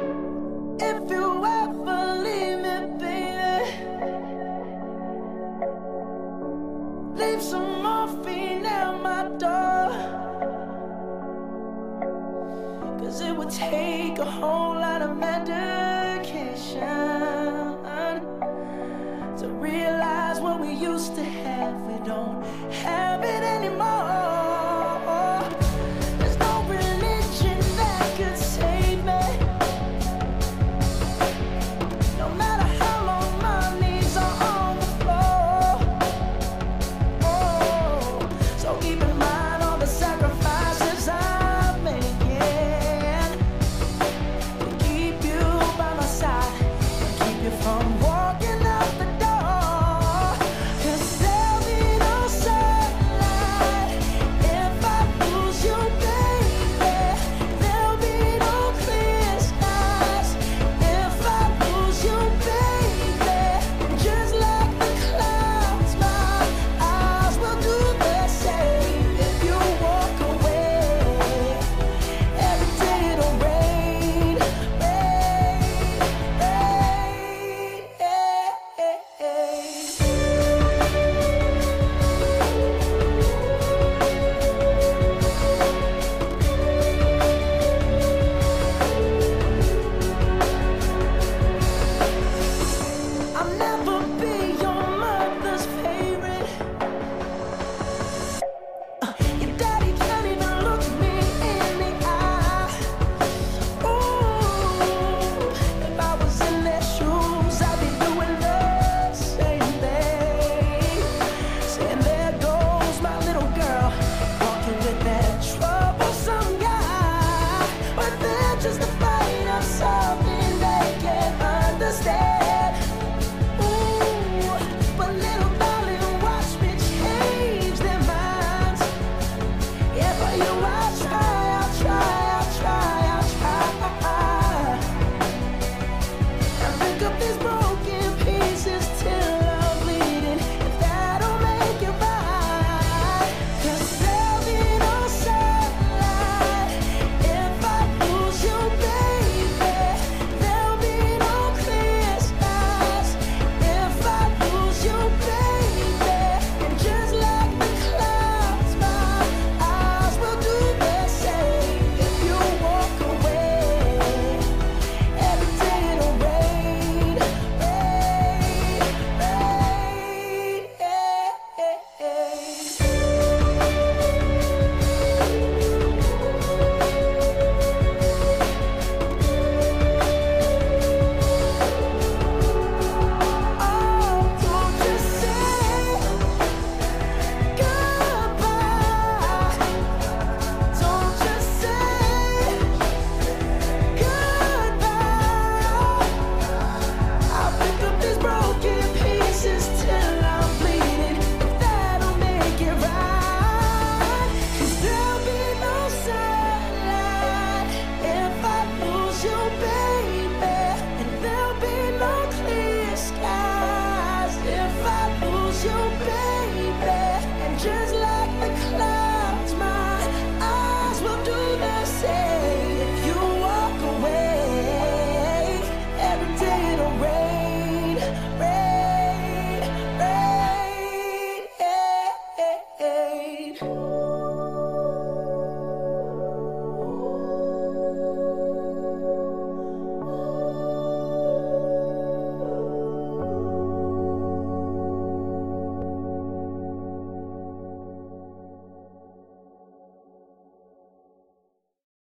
If you ever leave me, baby Leave some morphine at my door. Cause it would take a whole lot of medication To realize what we used to have. We don't have it anymore. is the fun.